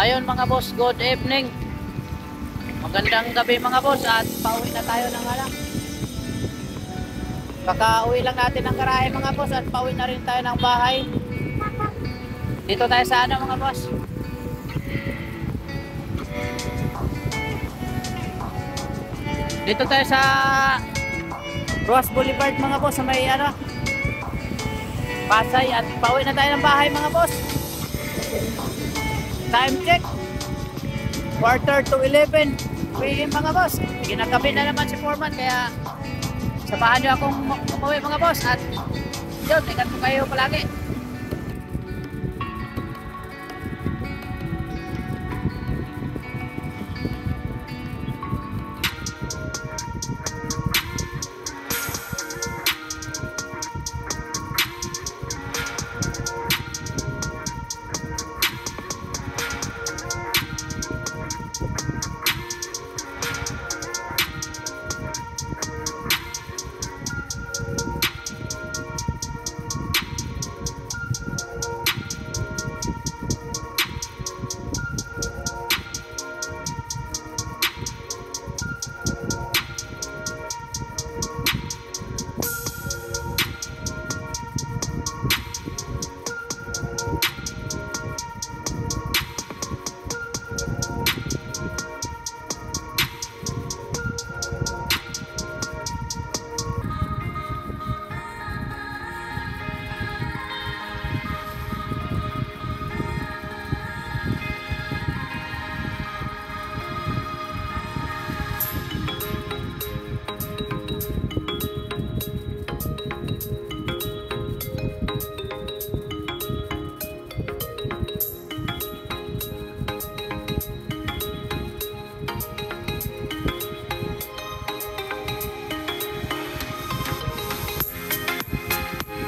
Ayun mga boss, good evening. Magandang gabi mga boss at pauwi na tayo ng alam. Kakauwi lang natin ng garahe mga boss at pauwi na rin tayo ng bahay. Dito tayo sa ano mga boss? Dito tayo sa Ross Boulevard mga boss sa may ano Pasay at pauwi na tayo ng bahay mga boss. Time check. Quarter to 11 PM mga boss. Ginagabi na naman si Foreman kaya samahan niyo akong umuwi mga boss at yun, ingat po kayo palagi.